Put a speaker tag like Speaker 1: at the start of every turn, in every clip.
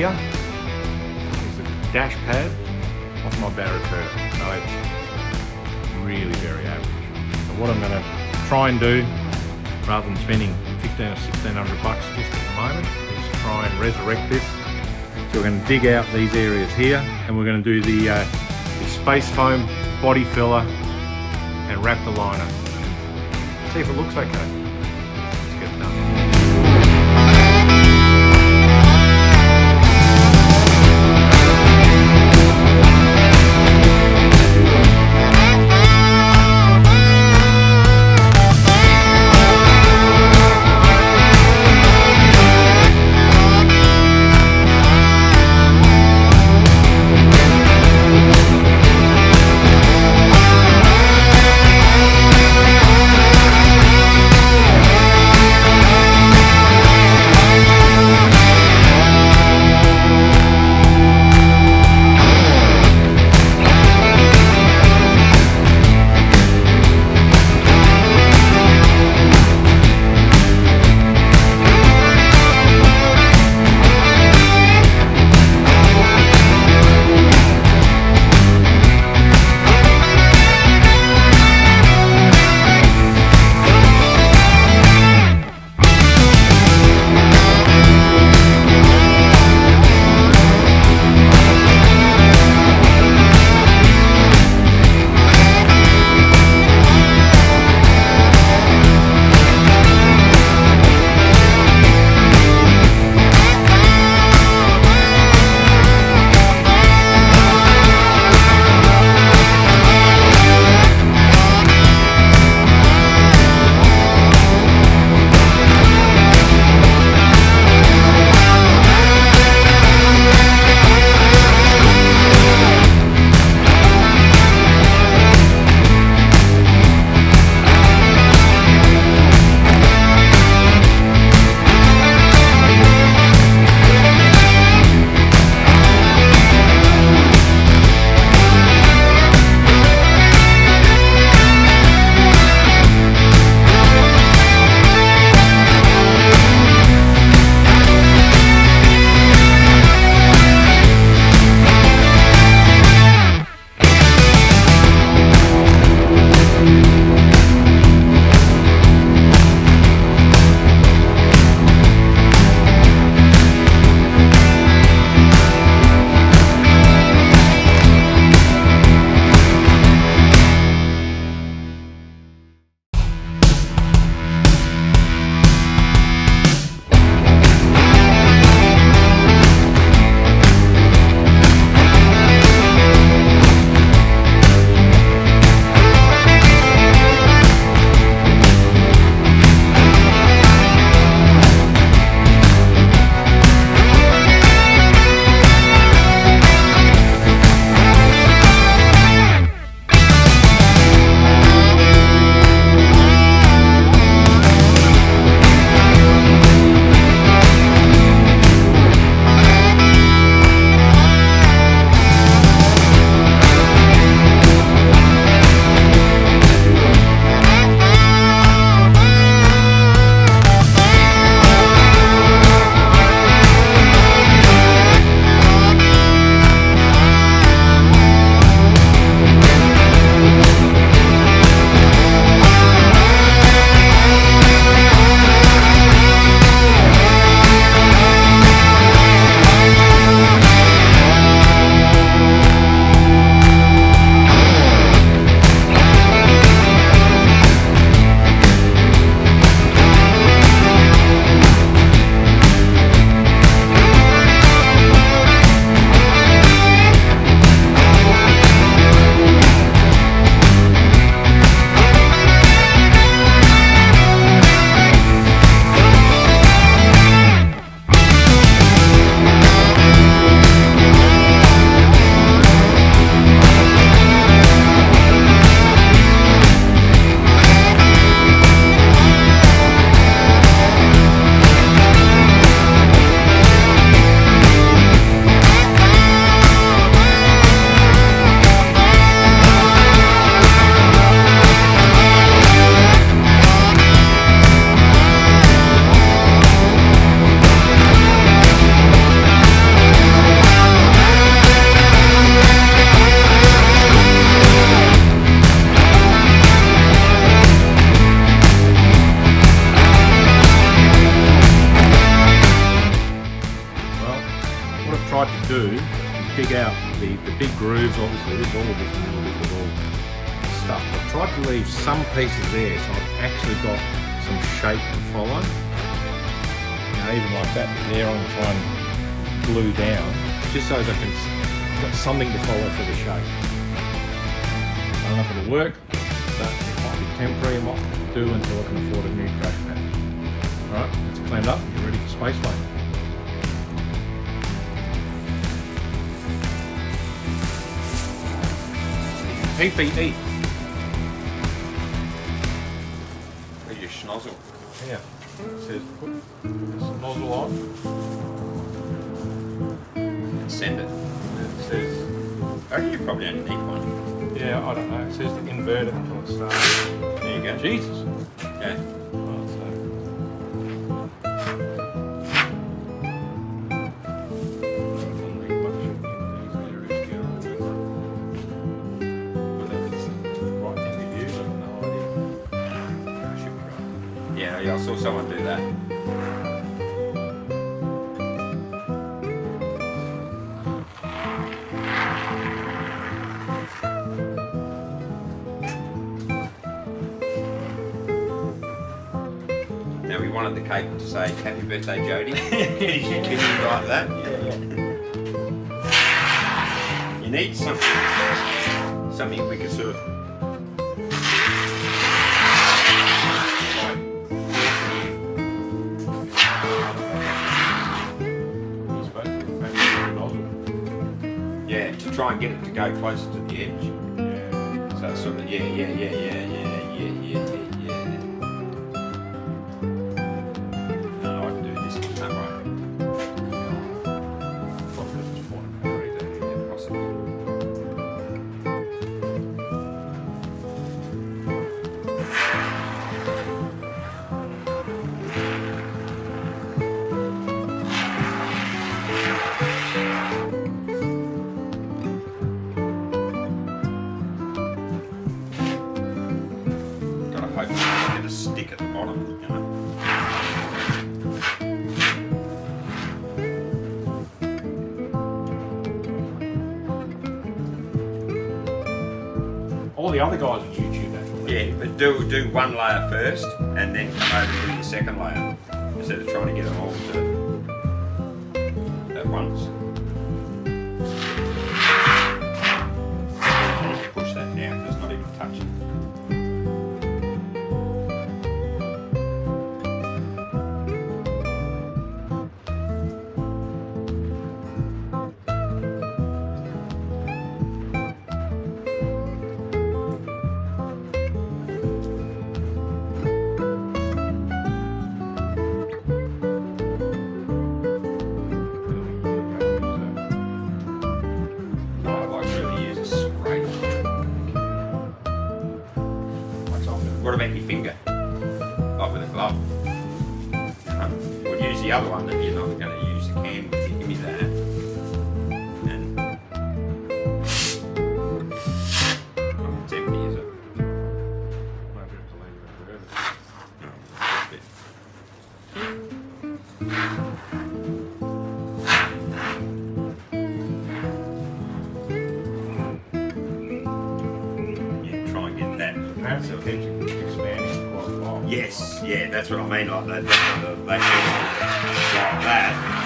Speaker 1: here is the dash pad off my Barracuda. So it's really very average. So what I'm going to try and do, rather than spending 15 or 1600 bucks just at the moment, is try and resurrect this. So we're going to dig out these areas here and we're going to do the, uh, the space foam body filler and wrap the liner. See if it looks okay. Do, you dig out the, the big grooves, obviously, there's all this little of all stuff. I've tried to leave some pieces there, so I've actually got some shape to follow. You know, even like that there, I'm trying to glue down, just so as I can, got something to follow for the shape. I don't know if it'll work, but it might be temporary, it might do until I can afford a new crash pad. Alright, it's cleaned up, you're ready for spaceflight. PPE.
Speaker 2: Where's your schnozzle?
Speaker 1: Yeah. It says put this nozzle on.
Speaker 2: Send it.
Speaker 1: It says,
Speaker 2: Oh, you probably only need one.
Speaker 1: yeah, I don't know. It says to invert it until it starts.
Speaker 2: There you go.
Speaker 1: Jesus.
Speaker 2: Okay. Say "Happy Birthday, Jody." Can you can write that? You need something, something we could sort of Yeah, to try and get it to go closer to the edge. So it's sort of yeah, yeah, yeah, yeah, yeah, yeah,
Speaker 1: other guys on YouTube.
Speaker 2: Yeah, but do do one layer first and then come over to the second layer instead of trying to get them all to
Speaker 1: So.
Speaker 2: Yes, yeah, that's what I mean. Like that, like that.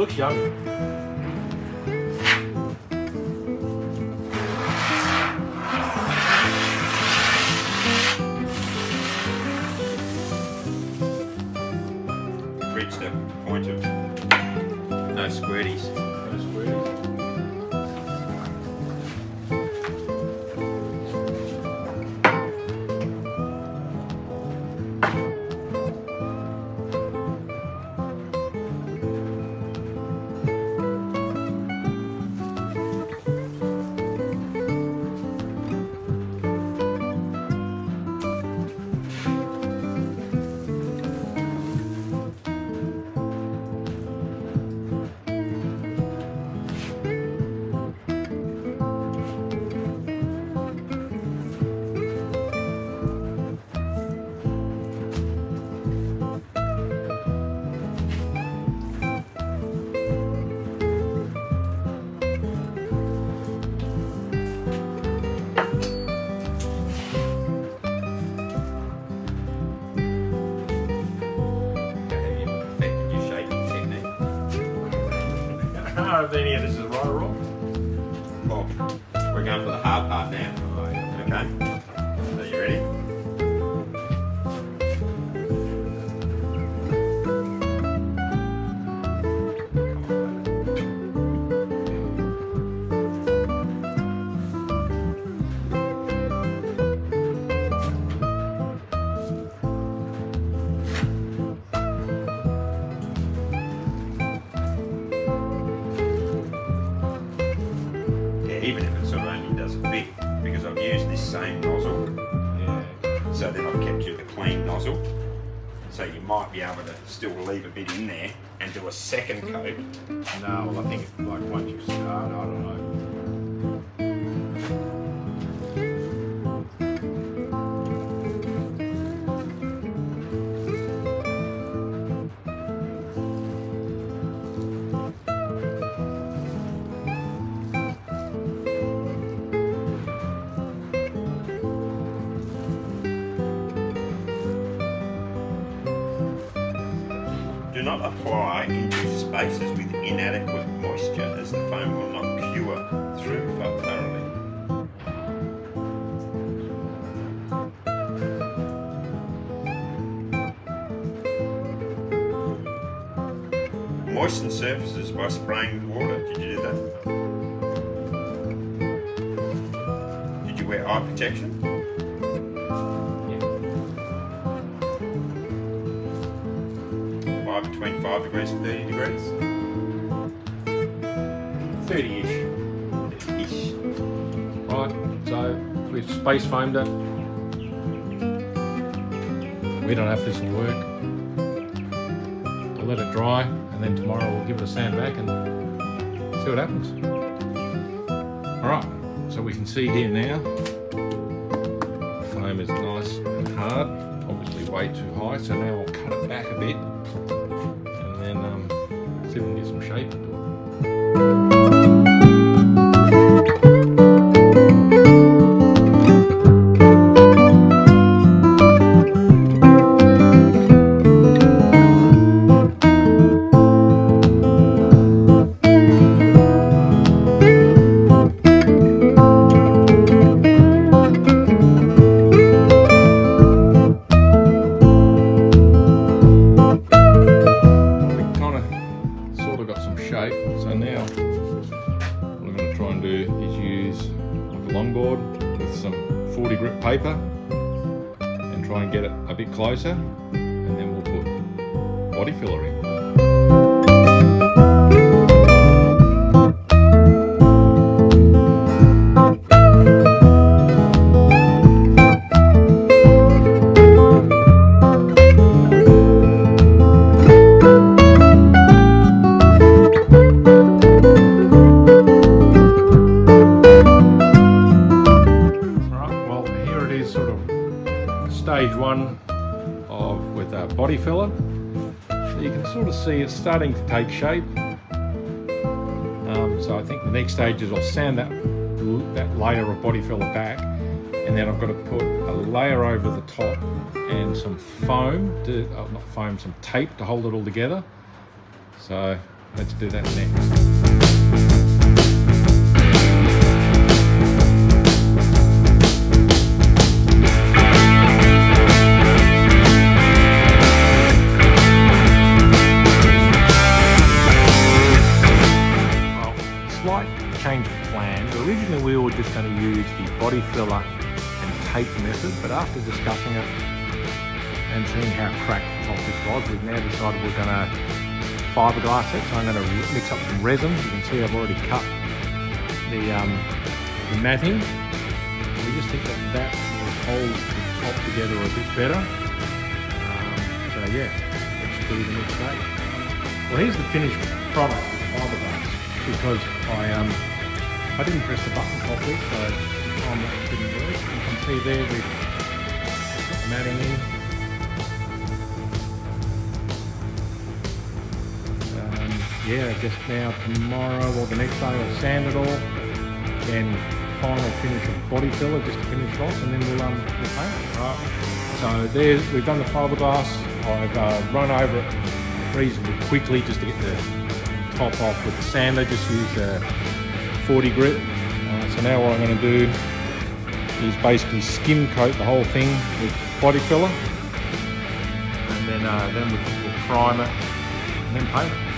Speaker 1: Looks young.
Speaker 2: A second coat.
Speaker 1: No, well, I think
Speaker 2: Do not apply into spaces with inadequate moisture as the foam will not cure through thoroughly. Moisten surfaces by spraying with water. Did you do that? Did you wear eye protection? Five between five degrees and thirty degrees.
Speaker 1: 30-ish.
Speaker 2: Ish.
Speaker 1: Right, so we've space foamed it. We don't know if this will work. We'll let it dry and then tomorrow we'll give it a sand back and see what happens. Alright, so we can see here now. The Foam is nice and hard, obviously way too high, so now I'll cut it back a bit see it's starting to take shape. Um, so I think the next stage is I'll sand that, that layer of body filler back and then I've got to put a layer over the top and some foam, to, uh, not foam, some tape to hold it all together. So let's do that next. Change of plans. Originally we were just going to use the body filler and tape method, but after discussing it and seeing how cracked the top this was, we've now decided we're going to fiberglass it. So I'm going to mix up some resin. You can see I've already cut the, um, the matting. We just think that that will hold the top together a bit better. Um, so yeah, let's do the next stage. Well, here's the finished product fiberglass because I um I didn't press the button properly, so the time that didn't work. You can see there we've got the matting in. Um, yeah, just now tomorrow or the next day I'll sand it all, then final finish of body filler just to finish off, and then we'll um we'll paint it. Right. So there we've done the fiberglass. I've uh, run over it reasonably quickly just to get the top off with the sander, just use a 40 grit. Uh, so now what I'm going to do is basically skim coat the whole thing with body filler. And then, uh, then we'll, prime it and then paint it.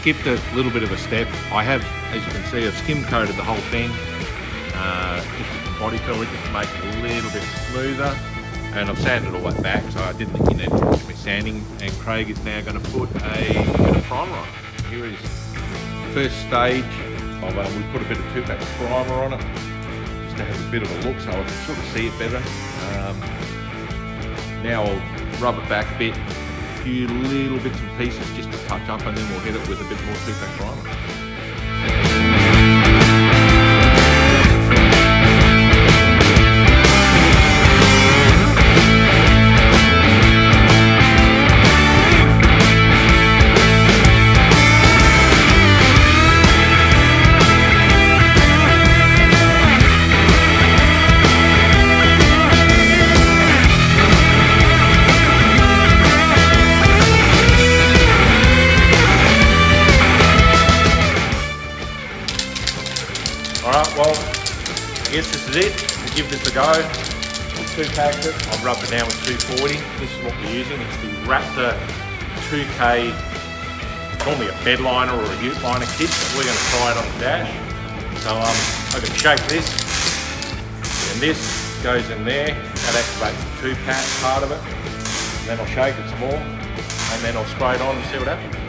Speaker 1: Skipped a little bit of a step. I have, as you can see, I've skim coated the whole thing, uh, just with body filler just to make it a little bit smoother. And I've sanded it all that back, so I didn't think you need to me sanding. And Craig is now going to put a, a primer on. Here is first stage of, uh, we put a bit of two-pack primer on it, just to have a bit of a look so I can sort of see it better. Um, now I'll rub it back a bit, few little bits and pieces just to touch up and then we'll hit it with a bit more two-pack primer. Alright, well, I guess this is it. We'll give this a go. We'll two pack it. I've rubbed it down with 240. This is what we're using. It's the Raptor 2K, normally a bed liner or a ute liner kit, but we're going to try it on the dash. So um, I can shake this, and this goes in there. That activates the two pack part of it. And then I'll shake it some more, and then I'll spray it on and see what happens.